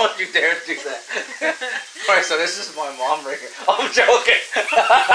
Don't you dare do that. Alright, so this is my mom right here. I'm joking.